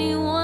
anyone.